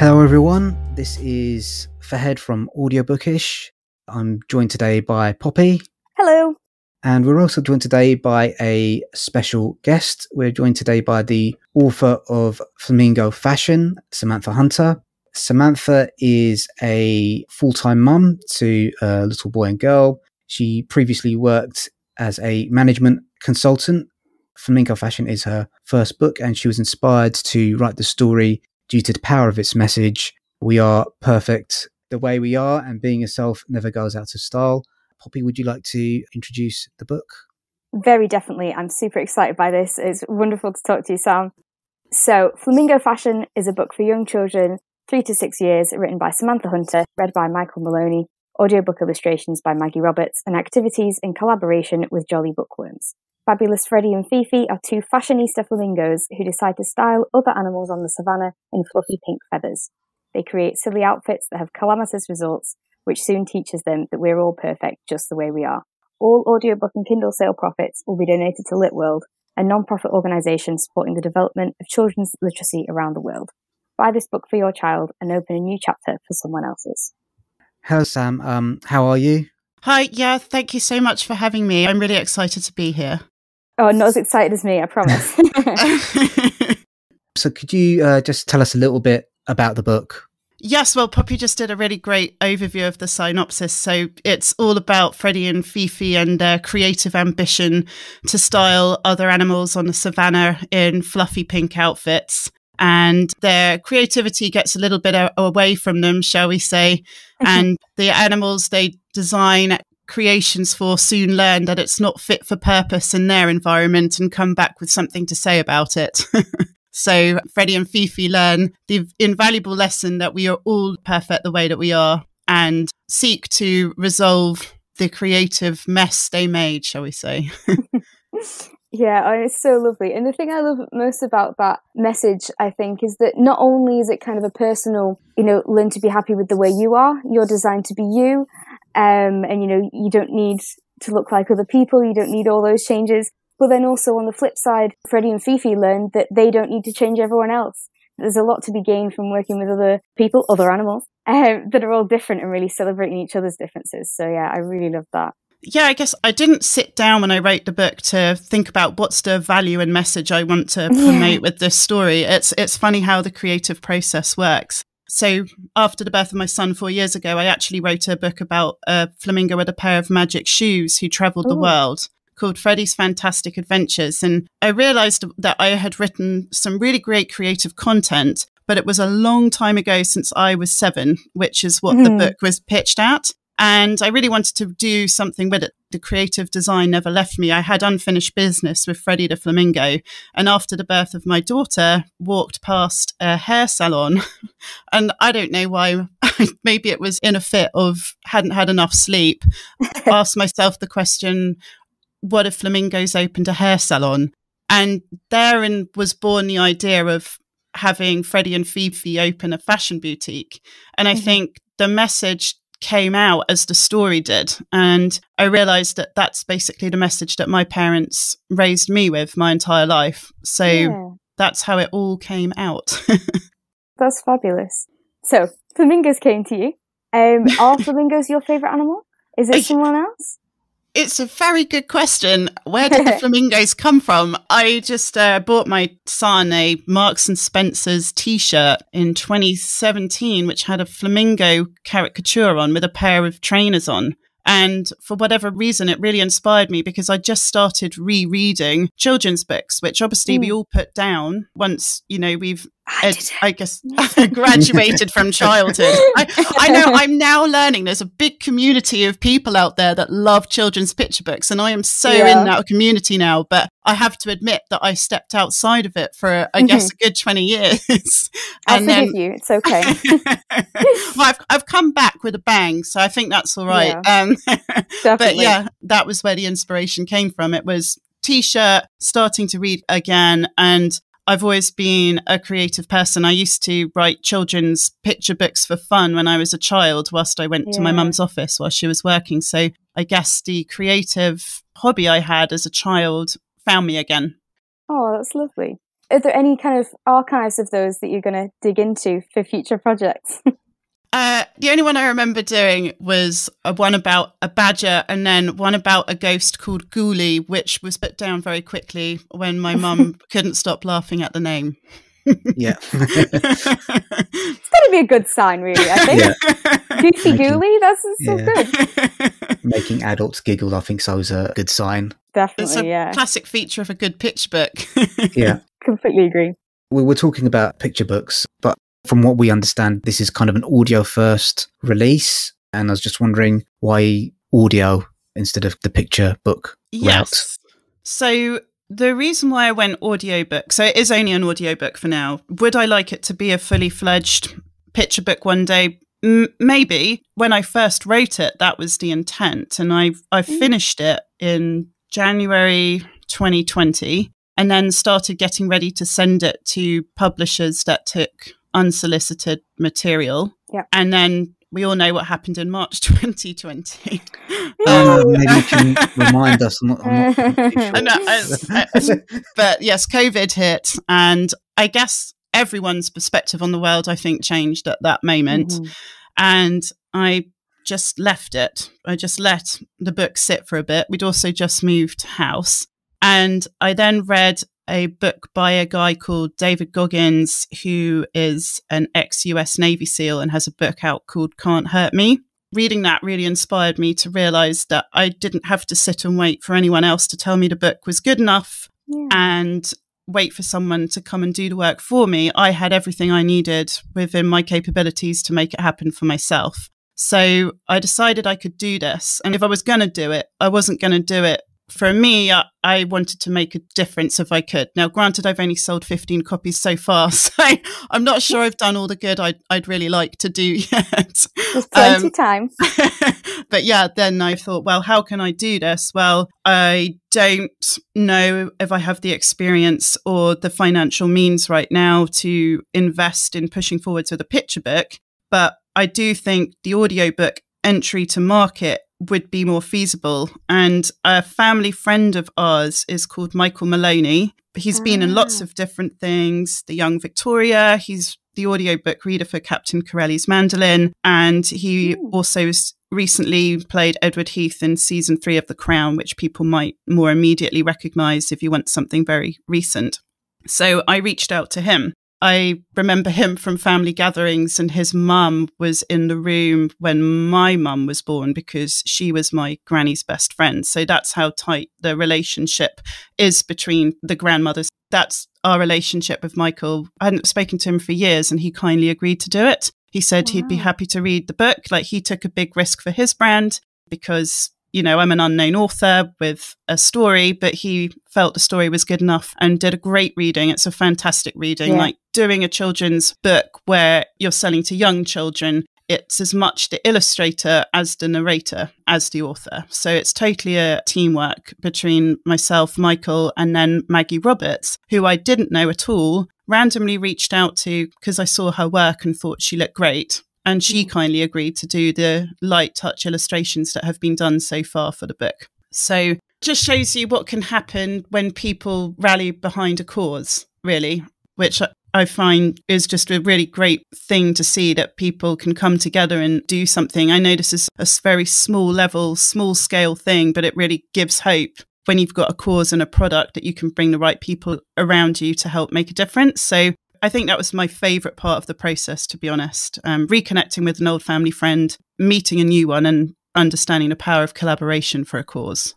Hello, everyone. This is Fahed from Audiobookish. I'm joined today by Poppy. Hello. And we're also joined today by a special guest. We're joined today by the author of Flamingo Fashion, Samantha Hunter. Samantha is a full time mum to a little boy and girl. She previously worked as a management consultant. Flamingo Fashion is her first book, and she was inspired to write the story due to the power of its message. We are perfect the way we are, and being yourself never goes out of style. Poppy, would you like to introduce the book? Very definitely. I'm super excited by this. It's wonderful to talk to you, Sam. So, Flamingo Fashion is a book for young children, three to six years, written by Samantha Hunter, read by Michael Maloney, audiobook illustrations by Maggie Roberts, and activities in collaboration with Jolly Bookworms. Fabulous Freddie and Fifi are two fashionista flamingos who decide to style other animals on the savannah in fluffy pink feathers. They create silly outfits that have calamitous results, which soon teaches them that we're all perfect just the way we are. All audiobook and Kindle sale profits will be donated to LitWorld, a non-profit organisation supporting the development of children's literacy around the world. Buy this book for your child and open a new chapter for someone else's. Hello, Sam. Um, how are you? Hi, yeah, thank you so much for having me. I'm really excited to be here. Oh, not as excited as me, I promise. so, could you uh, just tell us a little bit about the book? Yes, well, Poppy just did a really great overview of the synopsis. So it's all about Freddie and Fifi and their creative ambition to style other animals on the savannah in fluffy pink outfits. And their creativity gets a little bit away from them, shall we say. and the animals they design creations for soon learn that it's not fit for purpose in their environment and come back with something to say about it. so Freddie and Fifi learn the invaluable lesson that we are all perfect the way that we are and seek to resolve the creative mess they made, shall we say. Yeah, it's so lovely. And the thing I love most about that message, I think, is that not only is it kind of a personal, you know, learn to be happy with the way you are, you're designed to be you, um, and you know, you don't need to look like other people. You don't need all those changes. But then also on the flip side, Freddie and Fifi learned that they don't need to change everyone else. There's a lot to be gained from working with other people, other animals, um, that are all different and really celebrating each other's differences. So yeah, I really love that. Yeah, I guess I didn't sit down when I wrote the book to think about what's the value and message I want to promote yeah. with this story. It's it's funny how the creative process works. So after the birth of my son four years ago, I actually wrote a book about a flamingo with a pair of magic shoes who traveled Ooh. the world called Freddie's Fantastic Adventures. And I realized that I had written some really great creative content, but it was a long time ago since I was seven, which is what mm. the mm-hmm. book was pitched at. And I really wanted to do something with it. The creative design never left me. I had unfinished business with Freddie the Flamingo. And after the birth of my daughter, walked past a hair salon. and I don't know why, maybe it was in a fit of hadn't had enough sleep. asked myself the question, what if flamingos opened a hair salon? And therein was born the idea of having Freddie and Fifi open a fashion boutique. And I mm-hmm. think the message came out as the story did. And I realized that that's basically the message that my parents raised me with my entire life. So yeah. that's how it all came out. that's fabulous. So, flamingos came to you. Um, are flamingos your favorite animal? Is it someone else? It's a very good question. Where did the flamingos come from? I just uh, bought my son a Marks and Spencer's T-shirt in 2017, which had a flamingo caricature on with a pair of trainers on. And for whatever reason, it really inspired me because I just started rereading children's books, which obviously mm. we all put down once, you know, we've I, I guess graduated from childhood. I, I, know I'm now learning there's a big community of people out there that love children's picture books, and I am so yeah. in that community now. But I have to admit that I stepped outside of it for, I guess, mm-hmm. a good 20 years. I'll forgive um, you. It's okay. well, I've, I've come back with a bang, so I think that's all right. Yeah. Um, but yeah, that was where the inspiration came from. It was t-shirt, starting to read again, and I've always been a creative person. I used to write children's picture books for fun when I was a child, whilst I went yeah. to my mum's office while she was working. So I guess the creative hobby I had as a child found me again. Oh, that's lovely. Are there any kind of archives of those that you're going to dig into for future projects? Uh, the only one I remember doing was a one about a badger and then one about a ghost called Ghoulie, which was put down very quickly when my mum couldn't stop laughing at the name. yeah. it's got to be a good sign, really, I think. Yeah. Goofy Ghoulie, that's so yeah. good. Making adults giggle, I think so is a good sign. Definitely, it's a yeah. classic feature of a good picture book. yeah. Completely agree. We were talking about picture books, but from what we understand, this is kind of an audio first release. And I was just wondering why audio instead of the picture book yes. route. So the reason why I went audiobook, so it is only an audiobook for now. Would I like it to be a fully fledged picture book one day? M- maybe. When I first wrote it, that was the intent. And I I mm. finished it in January 2020 and then started getting ready to send it to publishers that took unsolicited material. Yeah. And then we all know what happened in March 2020. um, maybe you can remind us. I'm not, I'm not sure. know, I, I, but yes, COVID hit, and I guess everyone's perspective on the world, I think, changed at that moment. Mm-hmm. And I just left it. I just let the book sit for a bit. We'd also just moved house. And I then read a book by a guy called David Goggins, who is an ex US Navy SEAL and has a book out called Can't Hurt Me. Reading that really inspired me to realize that I didn't have to sit and wait for anyone else to tell me the book was good enough yeah. and wait for someone to come and do the work for me. I had everything I needed within my capabilities to make it happen for myself. So I decided I could do this. And if I was going to do it, I wasn't going to do it for me, I, I, wanted to make a difference if I could. Now, granted, I've only sold 15 copies so far, so I'm not sure I've done all the good I'd, I'd really like to do yet. There's plenty um, time. but yeah, then I thought, well, how can I do this? Well, I don't know if I have the experience or the financial means right now to invest in pushing forwards with a picture book, but I do think the audiobook entry to market would be more feasible. And a family friend of ours is called Michael Maloney. He's ah. been in lots ah. of different things. The Young Victoria, he's the audiobook reader for Captain Corelli's Mandolin. And he Ooh. also recently played Edward Heath in season three of The Crown, which people might more immediately recognize if you want something very recent. So I reached out to him I remember him from family gatherings, and his mum was in the room when my mum was born because she was my granny's best friend. So that's how tight the relationship is between the grandmothers. That's our relationship with Michael. I hadn't spoken to him for years, and he kindly agreed to do it. He said wow. he'd be happy to read the book. Like he took a big risk for his brand because you know, I'm an unknown author with a story, but he felt the story was good enough and did a great reading. It's a fantastic reading. Yeah. Like doing a children's book where you're selling to young children, it's as much the illustrator as the narrator, as the author. So it's totally a teamwork between myself, Michael, and then Maggie Roberts, who I didn't know at all, randomly reached out to because I saw her work and thought she looked great and she mm. kindly agreed to do the light touch illustrations that have been done so far for the book. So just shows you what can happen when people rally behind a cause, really, which I find is just a really great thing to see that people can come together and do something. I know this is a very small level, small scale thing, but it really gives hope when you've got a cause and a product that you can bring the right people around you to help make a difference. So I think that was my favorite part of the process, to be honest. Um, reconnecting with an old family friend, meeting a new one, and understanding the power of collaboration for a cause.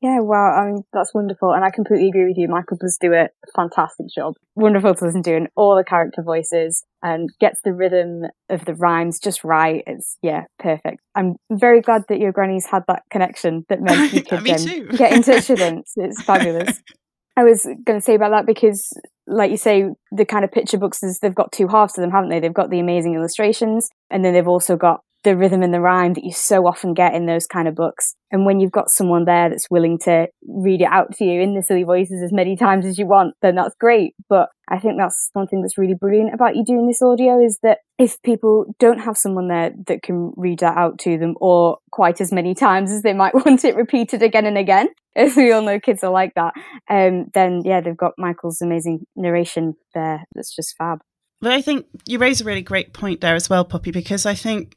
Yeah, wow, I mean, that's wonderful. And I completely agree with you. Michael does do a fantastic job. Wonderful to listen to, and all the character voices and gets the rhythm of the rhymes just right. It's, yeah, perfect. I'm very glad that your granny's had that connection that meant you could um, get in touch with them. It's fabulous. I was going to say about that because, like you say, the kind of picture books is they've got two halves to them, haven't they? They've got the amazing illustrations, and then they've also got the rhythm and the rhyme that you so often get in those kind of books. And when you've got someone there that's willing to read it out to you in the silly voices as many times as you want, then that's great. But I think that's one thing that's really brilliant about you doing this audio is that if people don't have someone there that can read that out to them or quite as many times as they might want it repeated again and again, as we all know kids are like that, um, then yeah, they've got Michael's amazing narration there that's just fab. But I think you raise a really great point there as well, Poppy, because I think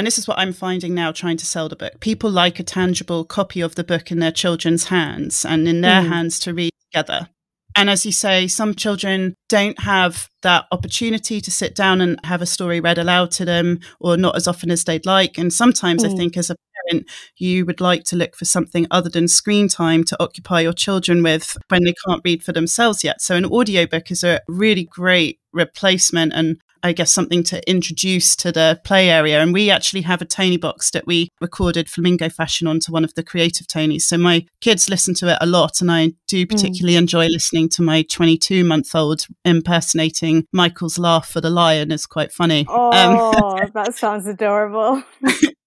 and this is what I'm finding now trying to sell the book. People like a tangible copy of the book in their children's hands and in their mm. hands to read together. And as you say, some children don't have that opportunity to sit down and have a story read aloud to them, or not as often as they'd like. And sometimes mm. I think as a parent, you would like to look for something other than screen time to occupy your children with when they can't read for themselves yet. So an audiobook is a really great replacement and I guess, something to introduce to the play area. And we actually have a Toniebox that we recorded Flamingo Fashion onto one of the creative Tonies. So my kids listen to it a lot. And I do mm. particularly mm. enjoy listening to my 22 month old impersonating Michael's laugh for the lion. It's quite funny. Oh, um, that sounds adorable.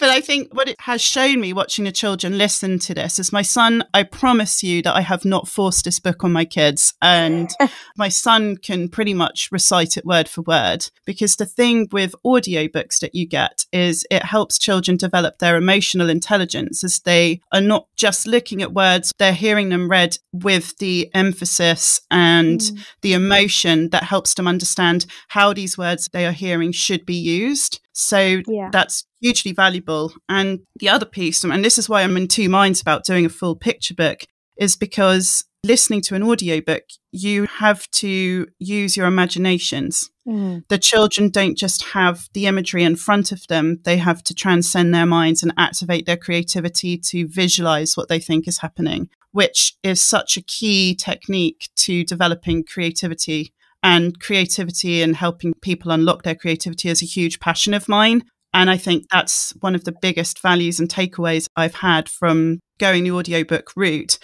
but I think what it has shown me watching the children listen to this is my son, I promise you that I have not forced this book on my kids. And my son can pretty much recite it word for word. Because the thing with audiobooks that you get is it helps children develop their emotional intelligence as they are not just looking at words, they're hearing them read with the emphasis and mm. the emotion that helps them understand how these words they are hearing should be used. So yeah. that's hugely valuable. And the other piece, and this is why I'm in two minds about doing a full picture book, is because listening to an audiobook, you have to use your imaginations. Mm. The children don't just have the imagery in front of them, they have to transcend their minds and activate their creativity to visualize what they think is happening, which is such a key technique to developing creativity and creativity and helping people unlock their creativity is a huge passion of mine. And I think that's one of the biggest values and takeaways I've had from going the audiobook route.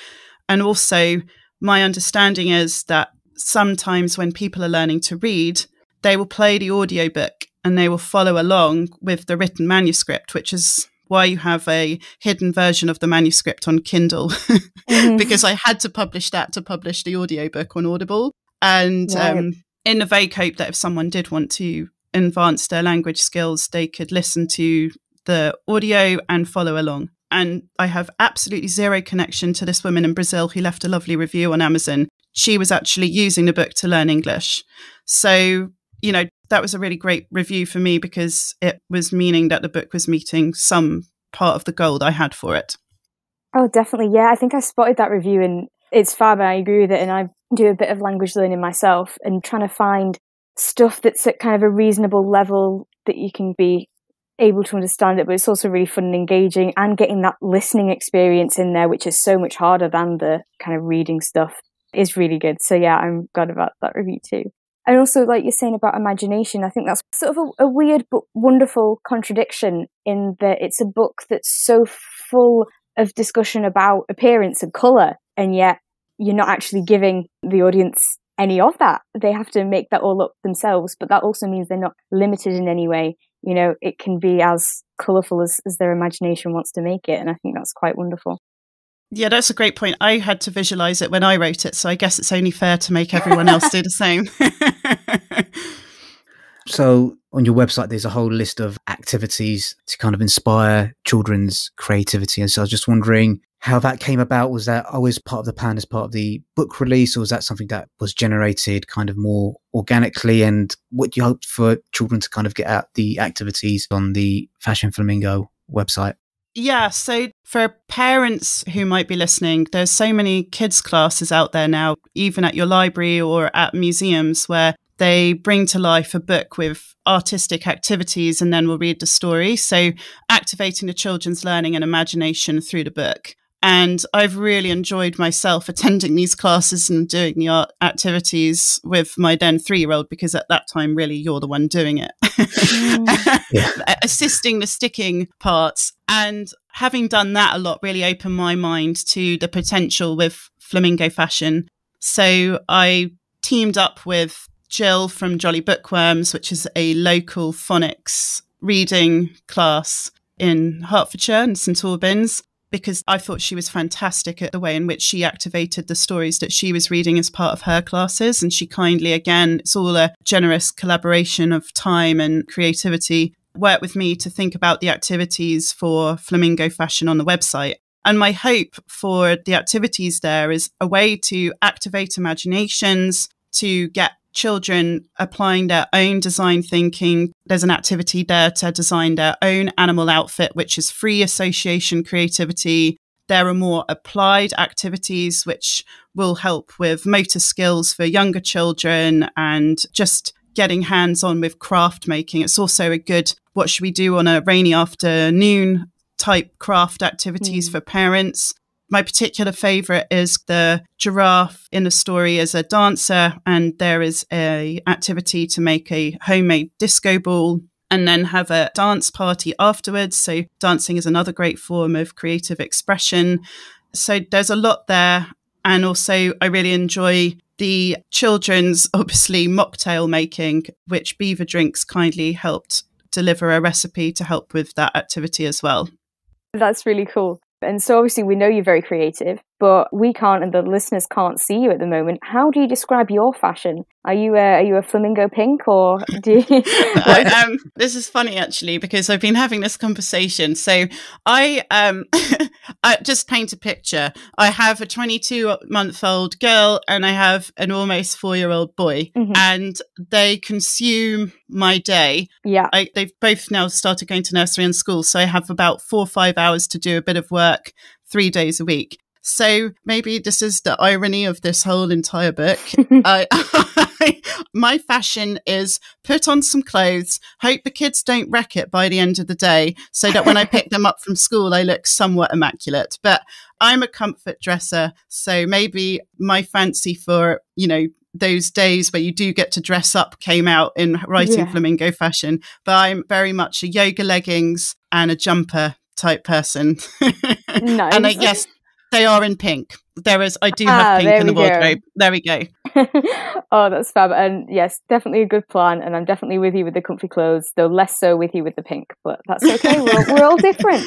And also, my understanding is that sometimes when people are learning to read, they will play the audiobook and they will follow along with the written manuscript, which is why you have a hidden version of the manuscript on Kindle, mm-hmm. because I had to publish that to publish the audiobook on Audible. And right. um, in the vague hope that if someone did want to advance their language skills, they could listen to the audio and follow along. And I have absolutely zero connection to this woman in Brazil who left a lovely review on Amazon. She was actually using the book to learn English. So, you know, that was a really great review for me because it was meaning that the book was meeting some part of the goal I had for it. Oh, definitely. Yeah, I think I spotted that review and it's fab. I agree with it. And I do a bit of language learning myself and trying to find stuff that's at kind of a reasonable level that you can be able to understand it, but it's also really fun and engaging and getting that listening experience in there, which is so much harder than the kind of reading stuff is really good. So yeah, I'm glad about that review too. And also, like you're saying about imagination, I think that's sort of a, a weird but wonderful contradiction in that it's a book that's so full of discussion about appearance and colour, and yet you're not actually giving the audience any of that. They have to make that all up themselves, but that also means they're not limited in any way. You know, it can be as colourful as, as their imagination wants to make it. And I think that's quite wonderful. Yeah, that's a great point. I had to visualize it when I wrote it, so I guess it's only fair to make everyone else do the same. so, on your website, there's a whole list of activities to kind of inspire children's creativity. And so, I was just wondering how that came about. Was that always part of the plan as part of the book release, or was that something that was generated kind of more organically? And what do you hope for children to kind of get out the activities on the Fashion Flamingo website? Yeah, so for parents who might be listening, there's so many kids' classes out there now, even at your library or at museums, where they bring to life a book with artistic activities and then we'll read the story. So, activating the children's learning and imagination through the book. And I've really enjoyed myself attending these classes and doing the art activities with my then three year old because at that time, really, you're the one doing it, mm. assisting the sticking parts. And having done that a lot really opened my mind to the potential with flamingo fashion. So I teamed up with Jill from Jolly Bookworms, which is a local phonics reading class in Hertfordshire and St Albans because I thought she was fantastic at the way in which she activated the stories that she was reading as part of her classes. And she kindly, again, it's all a generous collaboration of time and creativity, worked with me to think about the activities for Flamingo Fashion on the website. And my hope for the activities there is a way to activate imaginations, to get children applying their own design thinking. There's an activity there to design their own animal outfit, which is free association creativity. There are more applied activities which will help with motor skills for younger children and just getting hands on with craft making. It's also a good what should we do on a rainy afternoon type craft activities mm. for parents. My particular favorite is the giraffe in the story as a dancer, and there is a activity to make a homemade disco ball and then have a dance party afterwards. So dancing is another great form of creative expression. So there's a lot there. And also I really enjoy the children's obviously mocktail making, which Belvoir Drinks kindly helped deliver a recipe to help with that activity as well. That's really cool. And so obviously we know you're very creative, but we can't and the listeners can't see you at the moment. How do you describe your fashion? Are you a, are you a flamingo pink or do you I, um, this is funny actually because I've been having this conversation. So I um I just paint a picture. I have a 22 month old girl and I have an almost 4 year old boy mm-hmm. and they consume my day. Yeah. I, they've both now started going to nursery and school so I have about 4 or 5 hours to do a bit of work 3 days a week. So maybe this is the irony of this whole entire book. I, my fashion is put on some clothes, hope the kids don't wreck it by the end of the day, so that when I pick them up from school, I look somewhat immaculate. But I'm a comfort dresser, so maybe my fancy for, you know, those days where you do get to dress up came out in writing yeah. flamingo fashion. But I'm very much a yoga leggings and a jumper type person. nice. and I, yes, they are in pink. There is, I do have ah, pink in the wardrobe. Go. There we go. oh, that's fab. And yes, definitely a good plan. And I'm definitely with you with the comfy clothes, though less so with you with the pink, but that's okay. We're, we're all different.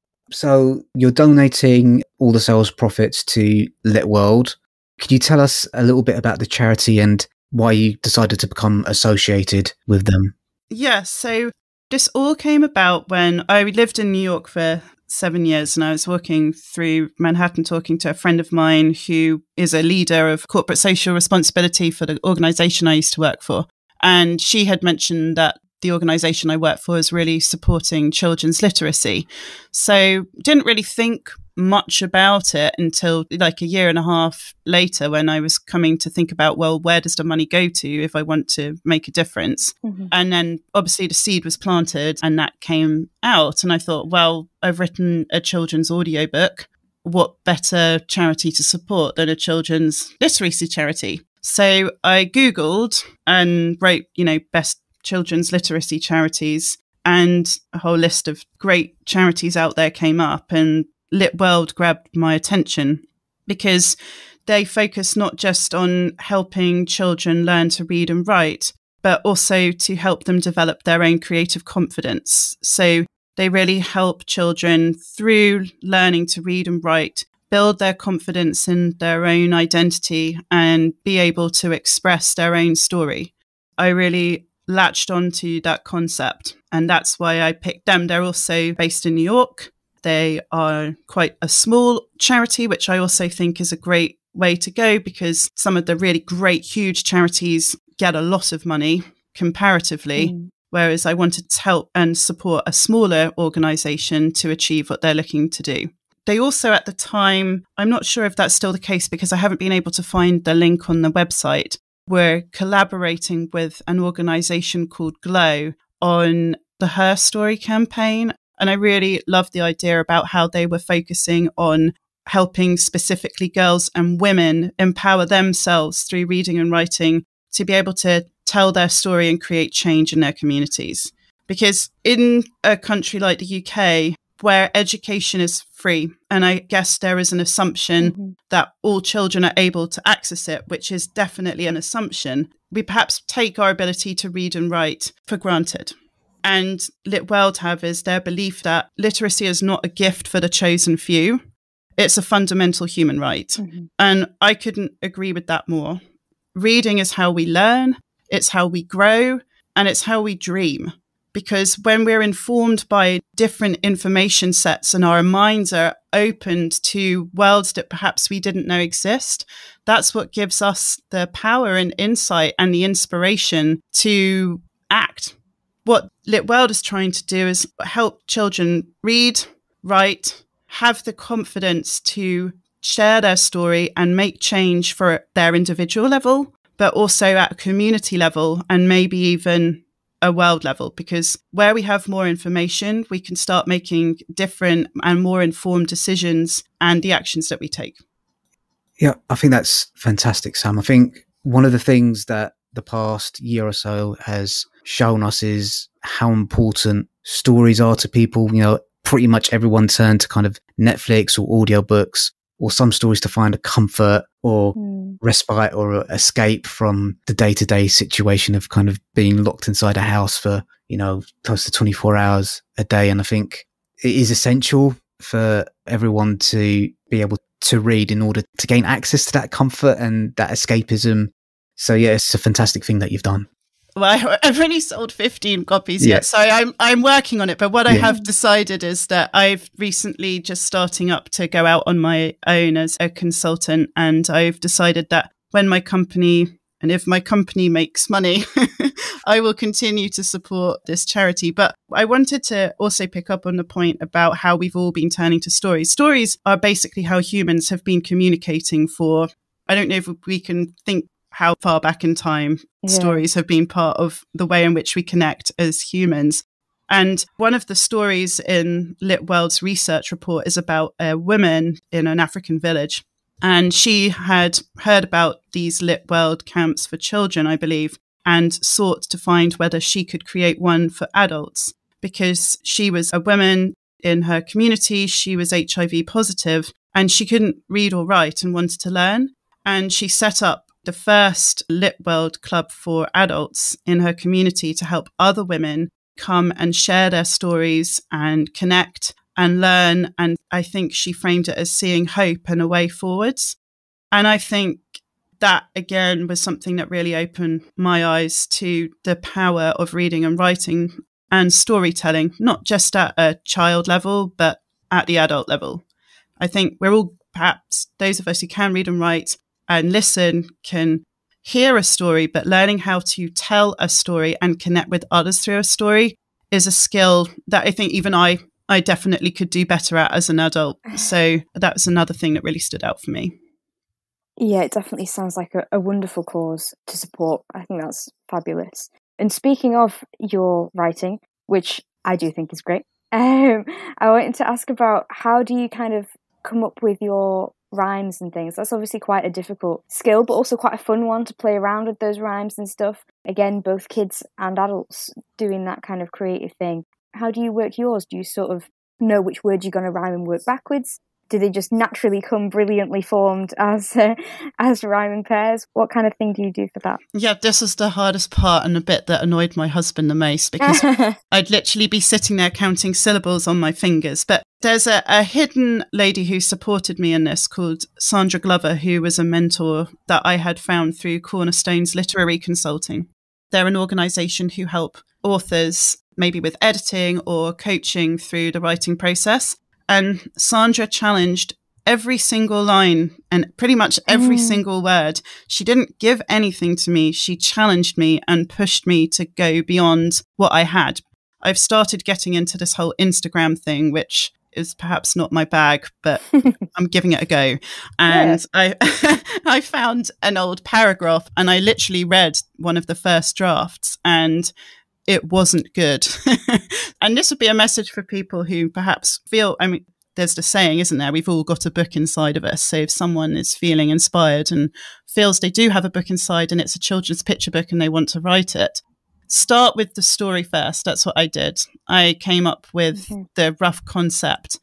so you're donating all the sales profits to LitWorld. Could you tell us a little bit about the charity and why you decided to become associated with them? Yeah, so this all came about when I lived in New York for seven years and I was walking through Manhattan talking to a friend of mine who is a leader of corporate social responsibility for the organization I used to work for. And she had mentioned that the organization I work for is really supporting children's literacy. So didn't really think much about it until like a year and a half later when I was coming to think about, well, where does the money go to if I want to make a difference? Mm-hmm. And then obviously the seed was planted and that came out. And I thought, well, I've written a children's audiobook. What better charity to support than a children's literacy charity? So I Googled and wrote, you know, best children's literacy charities and a whole list of great charities out there came up and LitWorld grabbed my attention because they focus not just on helping children learn to read and write, but also to help them develop their own creative confidence. So they really help children through learning to read and write, build their confidence in their own identity and be able to express their own story. I really latched onto that concept and that's why I picked them. They're also based in New York they are quite a small charity, which I also think is a great way to go because some of the really great, huge charities get a lot of money comparatively. Mm. Whereas I wanted to help and support a smaller organization to achieve what they're looking to do. They also, at the time, I'm not sure if that's still the case because I haven't been able to find the link on the website, were collaborating with an organization called Glow on the Her Story campaign. And I really loved the idea about how they were focusing on helping specifically girls and women empower themselves through reading and writing to be able to tell their story and create change in their communities. Because in a country like the UK, where education is free, and I guess there is an assumption mm-hmm. that all children are able to access it, which is definitely an assumption, we perhaps take our ability to read and write for granted. And LitWorld have is their belief that literacy is not a gift for the chosen few. It's a fundamental human right. Mm-hmm. And I couldn't agree with that more. Reading is how we learn, it's how we grow, and it's how we dream. Because when we're informed by different information sets and our minds are opened to worlds that perhaps we didn't know exist, that's what gives us the power and insight and the inspiration to act what LitWorld is trying to do is help children read, write, have the confidence to share their story and make change for their individual level, but also at a community level and maybe even a world level. Because where we have more information, we can start making different and more informed decisions and the actions that we take. Yeah, I think that's fantastic, Sam. I think one of the things that the past year or so has shown us is how important stories are to people. You know, pretty much everyone turned to kind of Netflix or audiobooks or some stories to find a comfort or mm. respite or escape from the day to day situation of kind of being locked inside a house for, you know, close to 24 hours a day. And I think it is essential for everyone to be able to read in order to gain access to that comfort and that escapism. So yeah, it's a fantastic thing that you've done well, I've only sold 15 copies yeah. yet, so I'm I'm working on it. But what yeah. I have decided is that I've recently just starting up to go out on my own as a consultant, and I've decided that when my company and if my company makes money, I will continue to support this charity. But I wanted to also pick up on the point about how we've all been turning to stories. Stories are basically how humans have been communicating for I don't know if we can think how far back in time yeah. stories have been part of the way in which we connect as humans. And one of the stories in LitWorld's research report is about a woman in an African village. And she had heard about these LitWorld camps for children, I believe, and sought to find whether she could create one for adults because she was a woman in her community. She was HIV positive and she couldn't read or write and wanted to learn. And she set up the first LitWorld Club for adults in her community to help other women come and share their stories and connect and learn. And I think she framed it as seeing hope and a way forwards. And I think that again was something that really opened my eyes to the power of reading and writing and storytelling, not just at a child level, but at the adult level. I think we're all perhaps those of us who can read and write and listen can hear a story, but learning how to tell a story and connect with others through a story is a skill that I think even I I definitely could do better at as an adult. So that was another thing that really stood out for me. Yeah, it definitely sounds like a, a wonderful cause to support. I think that's fabulous. And speaking of your writing, which I do think is great, um, I wanted to ask about how do you kind of come up with your rhymes and things. That's obviously quite a difficult skill, but also quite a fun one to play around with those rhymes and stuff. Again, both kids and adults doing that kind of creative thing. How do you work yours? Do you sort of know which words you're going to rhyme and work backwards? Do they just naturally come brilliantly formed as uh, as rhyming pairs? What kind of thing do you do for that? Yeah, this is the hardest part and the bit that annoyed my husband the most because I'd literally be sitting there counting syllables on my fingers. But there's a, a hidden lady who supported me in this called Sandra Glover, who was a mentor that I had found through Cornerstones Literary Consulting. They're an organization who help authors maybe with editing or coaching through the writing process. And Sandra challenged every single line and pretty much every mm. single word. She didn't give anything to me. She challenged me and pushed me to go beyond what I had. I've started getting into this whole Instagram thing, which is perhaps not my bag, but I'm giving it a go. And yeah. I I found an old paragraph and I literally read one of the first drafts and it wasn't good. and this would be a message for people who perhaps feel, I mean, there's the saying, isn't there? We've all got a book inside of us. So if someone is feeling inspired and feels they do have a book inside and it's a children's picture book and they want to write it, start with the story first. That's what I did. I came up with mm-hmm. the rough concept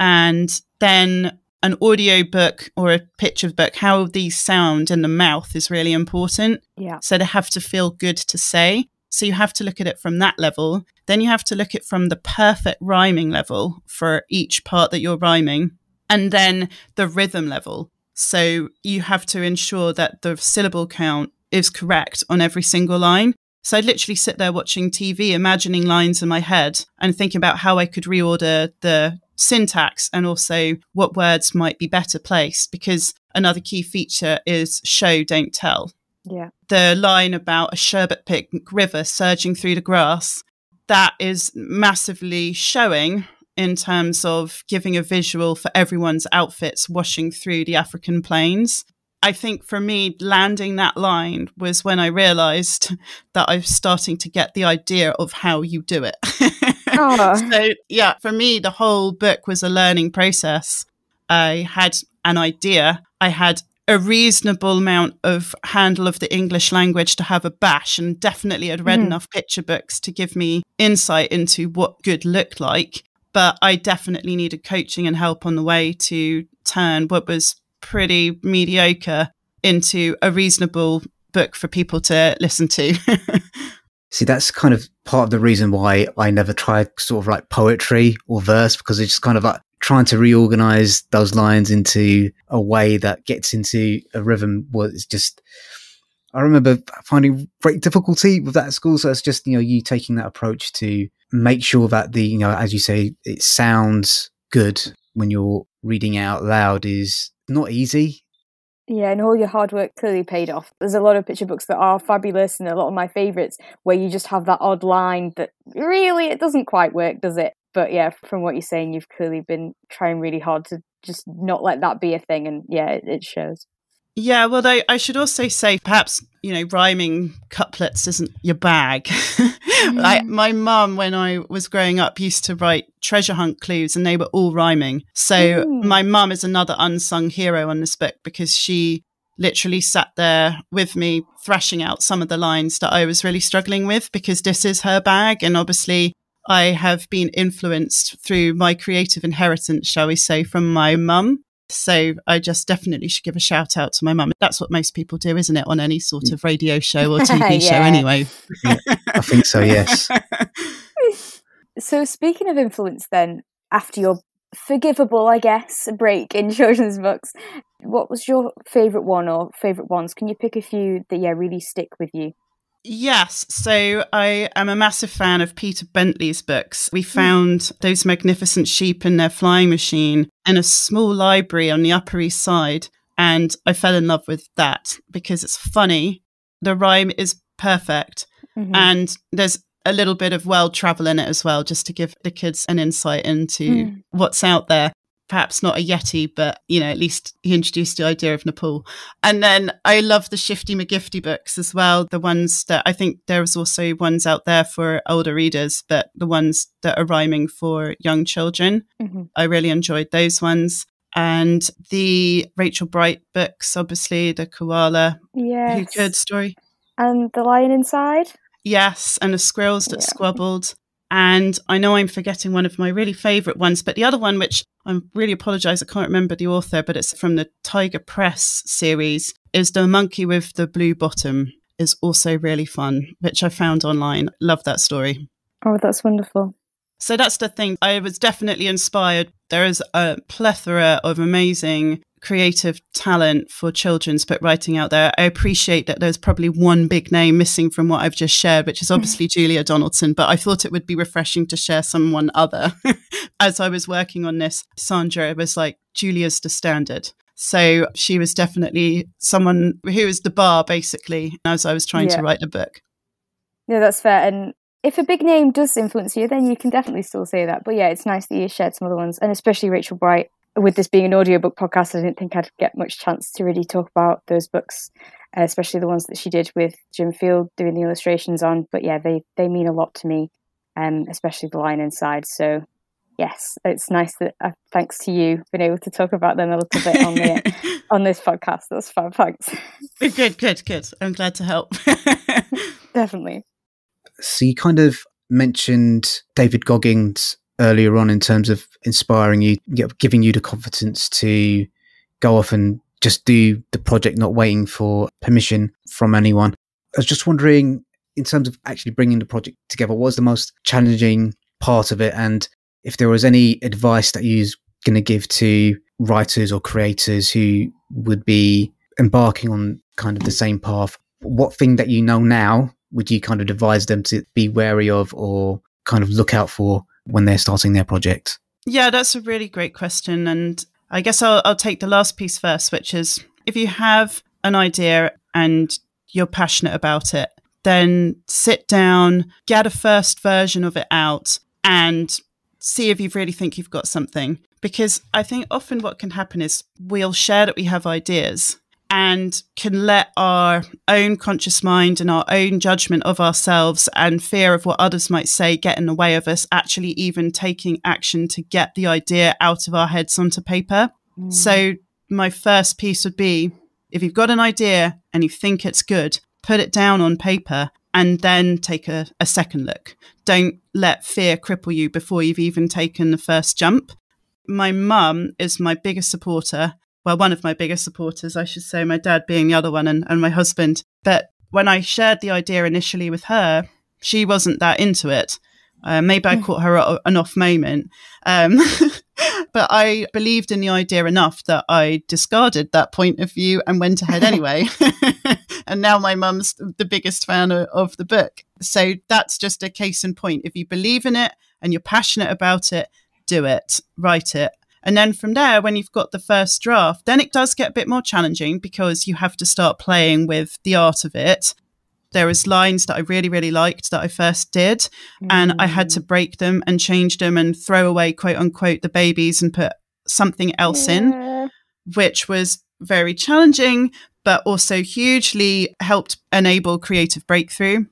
and then an audio book or a picture book, how these sound in the mouth is really important. Yeah. So they have to feel good to say. So you have to look at it from that level. Then you have to look at it from the perfect rhyming level for each part that you're rhyming. And then the rhythm level. So you have to ensure that the syllable count is correct on every single line. So I'd literally sit there watching TV, imagining lines in my head and thinking about how I could reorder the syntax and also what words might be better placed because another key feature is show, don't tell. Yeah. The line about a sherbet pink river surging through the grass, that is massively showing in terms of giving a visual for everyone's outfits washing through the African plains. I think for me, landing that line was when I realized that I was starting to get the idea of how you do it. oh. So, yeah, for me, the whole book was a learning process. I had an idea, I had a reasonable amount of handle of the English language to have a bash, and definitely had read mm. enough picture books to give me insight into what good looked like. But I definitely needed coaching and help on the way to turn what was pretty mediocre into a reasonable book for people to listen to. See, that's kind of part of the reason why I never tried sort of like poetry or verse because it's just kind of like trying to reorganize those lines into a way that gets into a rhythm was just. I remember finding great difficulty with that at school. So it's just, you know, you taking that approach to make sure that the, you know, as you say, it sounds good when you're reading out loud is not easy. Yeah, and all your hard work clearly paid off. There's a lot of picture books that are fabulous and a lot of my favourites where you just have that odd line that really it doesn't quite work, does it? But yeah, from what you're saying, you've clearly been trying really hard to just not let that be a thing, and yeah, it, it shows. Yeah, well, I, I should also say perhaps, you know, rhyming couplets isn't your bag. mm. like my mum, when I was growing up, used to write treasure hunt clues and they were all rhyming. So mm. my mum is another unsung hero on this book because she literally sat there with me thrashing out some of the lines that I was really struggling with because this is her bag. And obviously, I have been influenced through my creative inheritance, shall we say, from my mum. So I just definitely should give a shout out to my mum. That's what most people do, isn't it, on any sort of radio show or TV yeah. show anyway? yeah, I think so, yes. so speaking of influence then, after your forgivable, I guess, break in children's books, what was your favourite one or favourite ones? Can you pick a few that, yeah, really stick with you? Yes. So I am a massive fan of Peter Bently's books. We hmm. found mm. those magnificent sheep in their flying machine in a small library on the Upper East Side. And I fell in love with that because it's funny. The rhyme is perfect. Mm-hmm. And there's a little bit of world travel in it as well, just to give the kids an insight into mm. what's out there perhaps not a Yeti, but you know, at least he introduced the idea of Nepal. And then I love the Shifty McGifty books as well. The ones that I think there's also ones out there for older readers, but the ones that are rhyming for young children. Mm-hmm. I really enjoyed those ones. And the Rachel Bright books, obviously, the koala yes. who could story. And the lion inside. Yes, and the squirrels that yeah. squabbled. And I know I'm forgetting one of my really favourite ones, but the other one, which I really apologise, I can't remember the author, but it's from the Tiger Press series, is The Monkey with the Blue Bottom, is also really fun, which I found online. Love that story. Oh, that's wonderful. So that's the thing. I was definitely inspired. There is a plethora of amazing creative talent for children's book writing out there. I appreciate that there's probably one big name missing from what I've just shared, which is mm. obviously Julia Donaldson, but I thought it would be refreshing to share someone other. As I was working on this, Sandra it was like, Julia's the standard. So she was definitely someone who was the bar, basically, as I was trying yeah. to write the book. Yeah, that's fair. And if a big name does influence you, then you can definitely still say that. But yeah, it's nice that you shared some other ones, and especially Rachel Bright with this being an audiobook podcast, I didn't think I'd get much chance to really talk about those books, uh, especially the ones that she did with Jim Field doing the illustrations on. But yeah, they they mean a lot to me, um, especially the lion inside. So yes, it's nice that uh, thanks to you, been able to talk about them a little bit on the on this podcast. That's fun. Thanks. Good, good, good. I'm glad to help. Definitely. So you kind of mentioned David Goggins earlier on in terms of inspiring you, giving you the confidence to go off and just do the project, not waiting for permission from anyone. I was just wondering in terms of actually bringing the project together, what was the most challenging part of it? And if there was any advice that you was going to give to writers or creators who would be embarking on kind of the same path, what thing that you know now would you kind of advise them to be wary of or kind of look out for when they're starting their project? Yeah, that's a really great question. And I guess I'll, I'll take the last piece first, which is if you have an idea and you're passionate about it, then sit down, get a first version of it out, and see if you really think you've got something. Because I think often what can happen is we'll share that we have ideas and can let our own conscious mind and our own judgment of ourselves and fear of what others might say get in the way of us actually even taking action to get the idea out of our heads onto paper. Mm. So, my first piece would be if you've got an idea and you think it's good, put it down on paper and then take a, a second look. Don't let fear cripple you before you've even taken the first jump. My mum is my biggest supporter well, one of my biggest supporters, I should say, my dad being the other one, and, and my husband. But when I shared the idea initially with her, she wasn't that into it. Uh, maybe I hmm. caught her at an off moment. Um, but I believed in the idea enough that I discarded that point of view and went ahead anyway. and now my mum's the biggest fan of, of the book. So that's just a case in point. If you believe in it and you're passionate about it, do it, write it. And then from there, when you've got the first draft, then it does get a bit more challenging because you have to start playing with the art of it. There was lines that I really, really liked that I first did, mm. and I had to mm. break them and change them and throw away, quote unquote, the babies and put something else yeah. in, which was very challenging, but also hugely helped enable creative breakthrough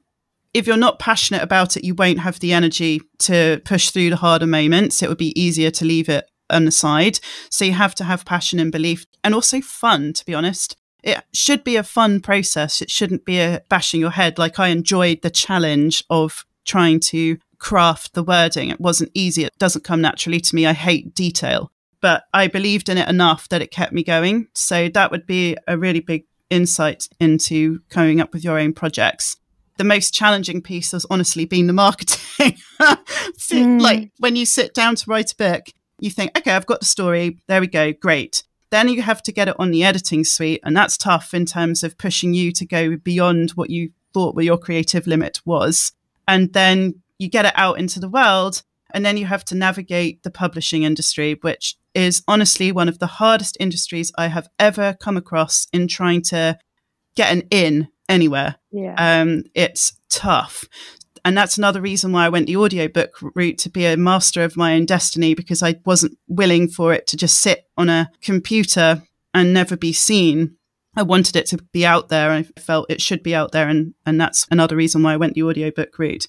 if you're not passionate about it, you won't have the energy to push through the harder moments. It would be easier to leave it an aside. So you have to have passion and belief and also fun, to be honest. It should be a fun process. It shouldn't be a bashing your head. Like I enjoyed the challenge of trying to craft the wording. It wasn't easy. It doesn't come naturally to me. I hate detail, but I believed in it enough that it kept me going. So that would be a really big insight into coming up with your own projects the most challenging piece has honestly been the marketing. mm. Like when you sit down to write a book, you think, okay, I've got the story. There we go. Great. Then you have to get it on the editing suite. And that's tough in terms of pushing you to go beyond what you thought were your creative limit was. And then you get it out into the world. And then you have to navigate the publishing industry, which is honestly one of the hardest industries I have ever come across in trying to get an in anywhere. Yeah. Um, it's tough and that's another reason why I went the audiobook route to be a master of my own destiny because I wasn't willing for it to just sit on a computer and never be seen. I wanted it to be out there. I felt it should be out there. And, and that's another reason why I went the audiobook route.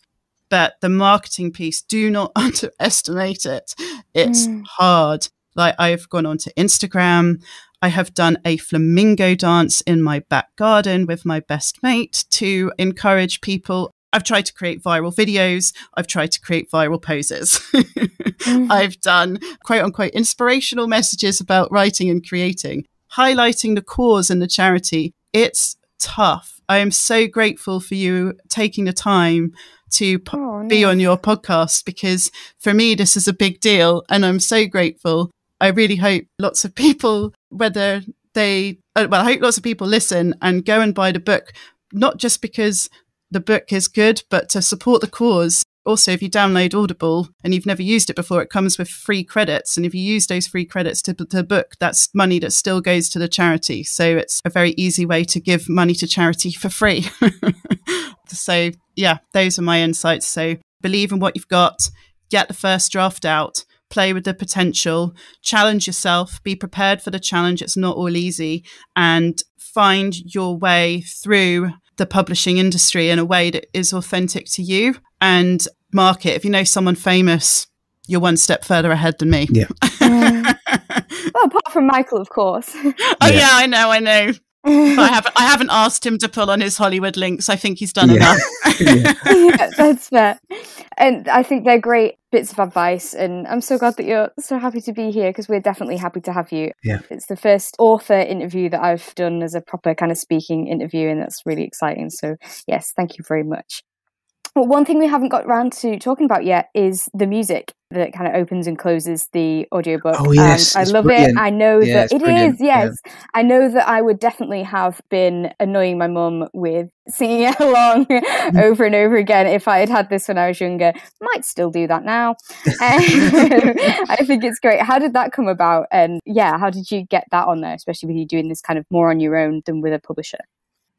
But the marketing piece, do not underestimate it. It's mm. hard. Like I've gone onto Instagram. I have done a flamingo dance in my back garden with my best mate to encourage people I've tried to create viral videos. I've tried to create viral poses. mm. I've done quote unquote inspirational messages about writing and creating, highlighting the cause and the charity. It's tough. I am so grateful for you taking the time to oh, be on your podcast because for me, this is a big deal and I'm so grateful. I really hope lots of people, whether they, uh, well, I hope lots of people listen and go and buy the book, not just because the book is good, but to support the cause, also, if you download Audible and you've never used it before, it comes with free credits. And if you use those free credits to, the book, that's money that still goes to the charity. So it's a very easy way to give money to charity for free. so, yeah, those are my insights. So believe in what you've got, get the first draft out, play with the potential, challenge yourself, be prepared for the challenge. It's not all easy, and find your way through the publishing industry in a way that is authentic to you and market. If you know someone famous, you're one step further ahead than me. Yeah. well, apart from Michael, of course. oh yeah. yeah, I know, I know. I haven't I haven't asked him to pull on his Hollywood links. I think he's done Yeah. enough. yeah. yeah, that's fair. And I think they're great bits of advice. And I'm so glad that you're so happy to be here because we're definitely happy to have you. Yeah. It's the first author interview that I've done as a proper kind of speaking interview, and that's really exciting. So, yes, thank you very much. Well, one thing we haven't got around to talking about yet is the music that kind of opens and closes the audiobook. Oh, yes, and I love brilliant. it. I know Yeah, that it brilliant. is. Yes, I know that I would definitely have been annoying my mum with singing it along over and over again if I had had this when I was younger. Might still do that now. Um, I think it's great. How did that come about? And yeah, how did you get that on there, especially with you doing this kind of more on your own than with a publisher?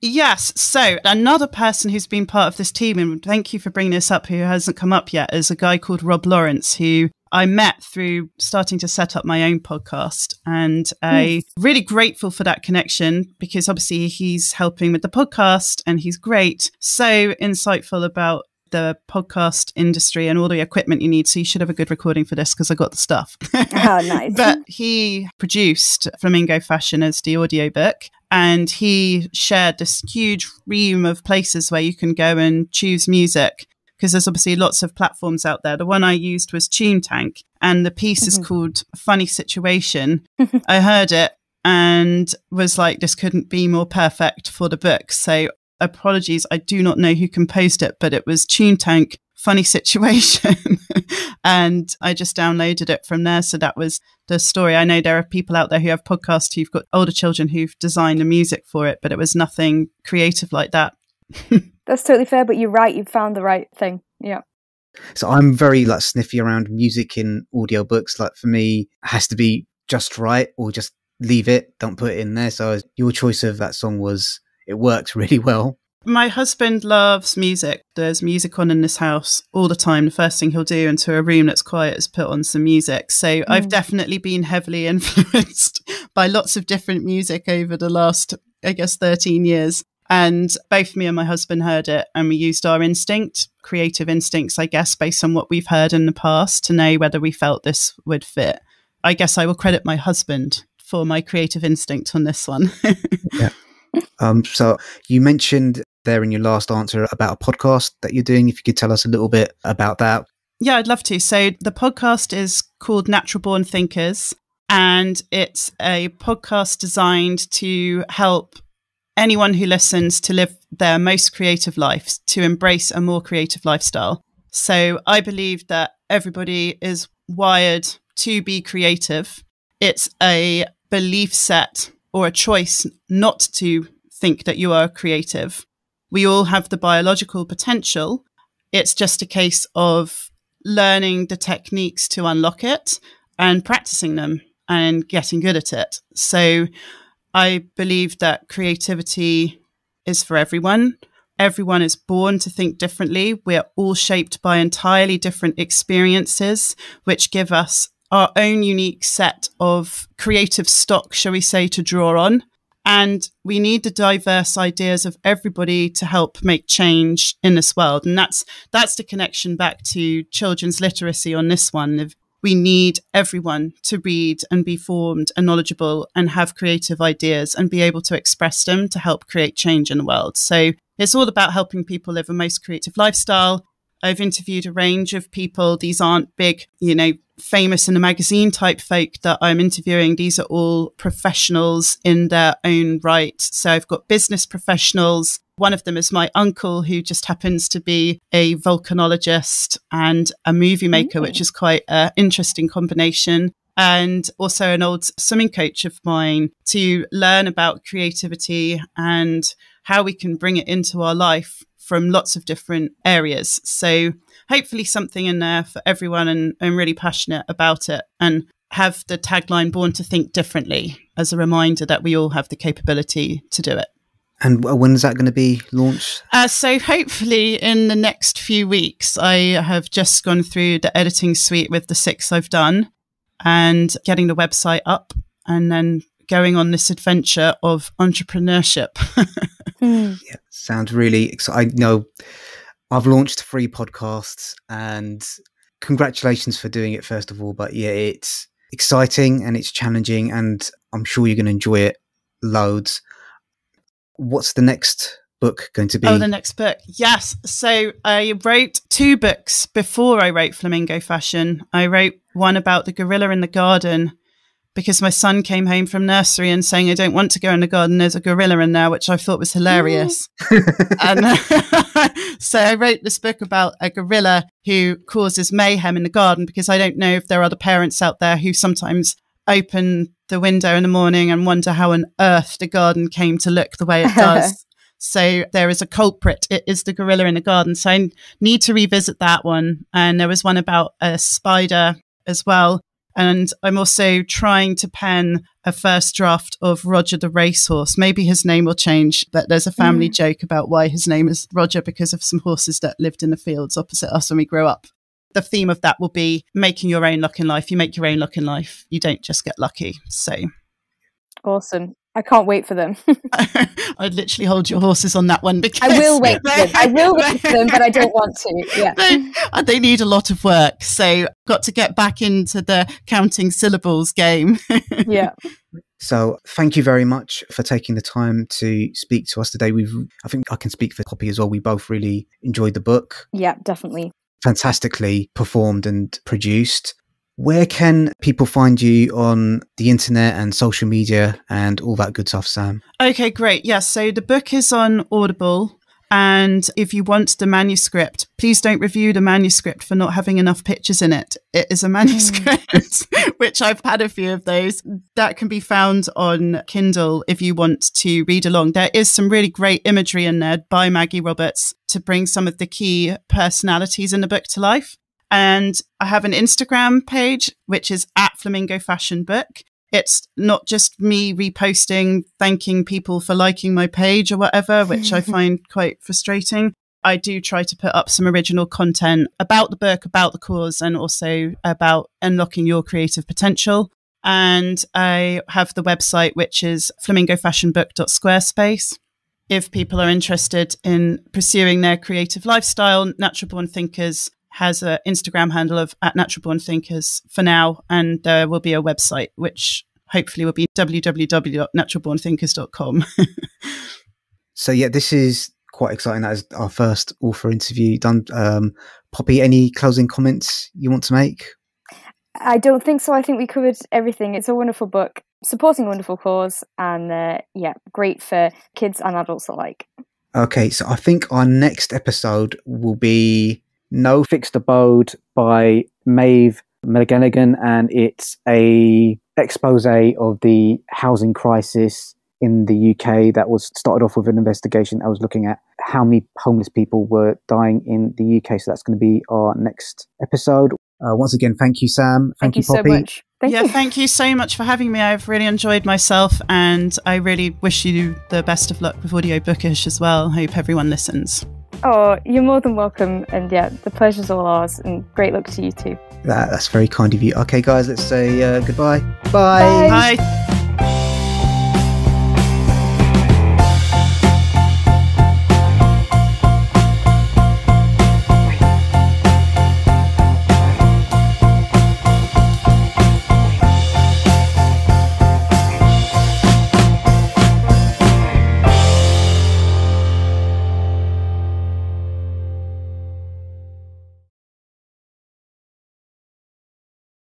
Yes. So another person who's been part of this team, and thank you for bringing this up, who hasn't come up yet, is a guy called Rob Lawrence, who I met through starting to set up my own podcast. And I'm hmm. really grateful for that connection because obviously he's helping with the podcast and he's great, so insightful about the podcast industry and all the equipment you need. So you should have a good recording for this because I got the stuff. Oh, nice. but he produced Flamingo Fashion as the audiobook and he shared this huge ream of places where you can go and choose music because there's obviously lots of platforms out there. The one I used was Tune Tank, and the piece Mhm. is called Funny Situation. I heard it and was like, this couldn't be more perfect for the book. So apologies, I do not know who composed it, but it was Tune Tank, Funny Situation. and I just downloaded it from there. So that was the story. I know there are people out there who have podcasts who've got older children who've designed the music for it, but it was nothing creative like that. That's totally fair, but you're right. You found the right thing. Yeah. So I'm very like sniffy around music in audiobooks. Like for me, it has to be just right or just leave it. Don't put it in there. So your choice of that song was it works really well. My husband loves music. There's music on in this house all the time. The first thing he'll do into a room that's quiet is put on some music. So I've Mm. definitely been heavily influenced by lots of different music over the last, I guess, 13 years. And both me and my husband heard it, and we used our instinct, creative instincts, I guess, based on what we've heard in the past to know whether we felt this would fit. I guess I will credit my husband for my creative instinct on this one. yeah. Um, so you mentioned there in your last answer about a podcast that you're doing. If you could tell us a little bit about that. Yeah, I'd love to. So the podcast is called Natural Born Thinkers, and it's a podcast designed to help anyone who listens to live their most creative life, to embrace a more creative lifestyle. So I believe that everybody is wired to be creative. It's a belief set or a choice not to think that you are creative. We all have the biological potential. It's just a case of learning the techniques to unlock it and practicing them and getting good at it. So I believe that creativity is for everyone. Everyone is born to think differently. We're all shaped by entirely different experiences, which give us our own unique set of creative stock, shall we say, to draw on. And we need the diverse ideas of everybody to help make change in this world. And that's that's the connection back to children's literacy on this one. We need everyone to read and be formed and knowledgeable and have creative ideas and be able to express them to help create change in the world. So it's all about helping people live a most creative lifestyle. I've interviewed a range of people. These aren't big, you know, famous in the magazine type folk that I'm interviewing. These are all professionals in their own right. So I've got business professionals. One of them is my uncle, who just happens to be a volcanologist and a movie maker, which is quite an interesting combination. And also an old swimming coach of mine to learn about creativity and how we can bring it into our life from lots of different areas. So hopefully something in there for everyone and I'm really passionate about it and have the tagline born to think differently as a reminder that we all have the capability to do it. And when is that going to be launched? Uh, so hopefully in the next few weeks, I have just gone through the editing suite with the six I've done and getting the website up and then going on this adventure of entrepreneurship. Hmm. Yeah, sounds really exciting. I know I've launched three podcasts and congratulations for doing it, first of all. But yeah, it's exciting and it's challenging, and I'm sure you're going to enjoy it loads. what's the next book going to be? Oh, the next book. Yes. So I wrote two books before I wrote Flamingo Fashion. I wrote one about the gorilla in the garden because my son came home from nursery and saying, I don't want to go in the garden. There's a gorilla in there, which I thought was hilarious. Mm. and so I wrote this book about a gorilla who causes mayhem in the garden because I don't know if there are other parents out there who sometimes open the window in the morning and wonder how on earth the garden came to look the way it does. so there is a culprit. It is the gorilla in the garden. So I need to revisit that one. And there was one about a spider as well and I'm also trying to pen a first draft of Roger the racehorse. Maybe his name will change, but there's a family mm. joke about why his name is Roger because of some horses that lived in the fields opposite us when we grew up. The theme of that will be making your own luck in life. You make your own luck in life. You don't just get lucky. So awesome. I can't wait for them. I'd literally hold your horses on that one because I will wait for them. I will wait for them, but I don't want to. Yeah. They, uh, they need a lot of work. So got to get back into the counting syllables game. yeah. So thank you very much for taking the time to speak to us today. We've I think I can speak for Poppy as well. We both really enjoyed the book. Yeah, definitely. Fantastically performed and produced. Where can people find you on the internet and social media and all that good stuff, Sam? Okay, great. Yes. So the book is on Audible. And if you want the manuscript, please don't review the manuscript for not having enough pictures in it. It is a manuscript, mm. which I've had a few of those. That can be found on Kindle if you want to read along. There is some really great imagery in there by Maggie Roberts to bring some of the key personalities in the book to life. And I have an Instagram page, which is at Flamingo Fashion Book. It's not just me reposting, thanking people for liking my page or whatever, which I find quite frustrating. I do try to put up some original content about the book, about the cause, and also about unlocking your creative potential. And I have the website, which is flamingofashionbook.squarespace. If people are interested in pursuing their creative lifestyle, Natural Born Thinkers has an Instagram handle of at Natural Born Thinkers for now, and there will be a website which hopefully will be www.naturalbornthinkers.com. so yeah, this is quite exciting. That is our first author interview done. Um, Poppy, any closing comments you want to make? I don't think so. I think we covered everything. It's a wonderful book, supporting a wonderful cause, and uh, yeah, great for kids and adults alike. Okay, so I think our next episode will be no Fixed Abode by Maeve McClenaghan, and it's a expose of the housing crisis in the UK that was started off with an investigation that was looking at how many homeless people were dying in the UK. So that's going to be our next episode. Uh, once again, thank you, Sam. Thank, thank you, so Poppy. much. Thank yeah, you. thank you so much for having me. I've really enjoyed myself, and I really wish you the best of luck with Audiobookish as well. Hope everyone listens. Oh, you're more than welcome. And yeah, the pleasure's all ours. And great luck to you too. That, that's very kind of you. Okay, guys, let's say uh, goodbye. Bye. Bye. Bye.